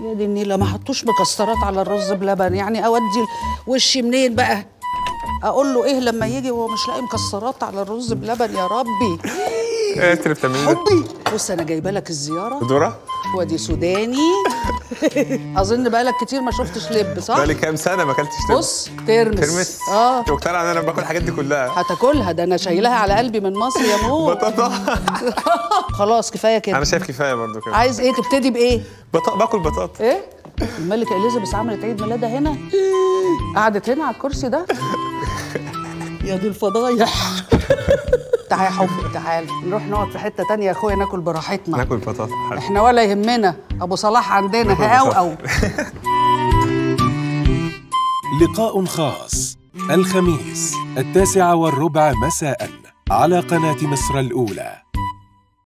يا دي النيلة ما حطوش مكسرات على الرز بلبن. يعني أودي وشي منين بقى؟ أقول له إيه لما يجي وهو مش لاقي مكسرات على الرز بلبن؟ يا ربي. إيه إنت اللي بتعمليه؟ حبي بص أنا جايبة لك الزيارة. دورة؟ وادي سوداني. اظن بقالك كتير ما شفتش لب صح؟ بقالي كام سنة ما أكلتش لب. بص ترمس. ترمس؟ آه. انت مقتنع ان أنا باكل الحاجات دي كلها. هتاكلها؟ ده أنا شايلها على قلبي من مصر يا مو بطاطا. خلاص كفاية كده. أنا شايف كفاية برضو كده. عايز إيه؟ تبتدي بإيه؟ بطاطا باكل بطاطا. إيه؟ الملكه إليزابيث عملت عيد ميلادها هنا. قعدت هنا على الكرسي ده. يا دي الفضايح. تعال يا حبي تعال. نروح نقعد في حتة تانية يا أخويا ناكل براحتنا. ناكل بطاطا حلو. إحنا ولا يهمنا. أبو صلاح عندنا. هاو لقاء خاص. الخميس التاسعة والربع مساء على قناة مصر الأولى.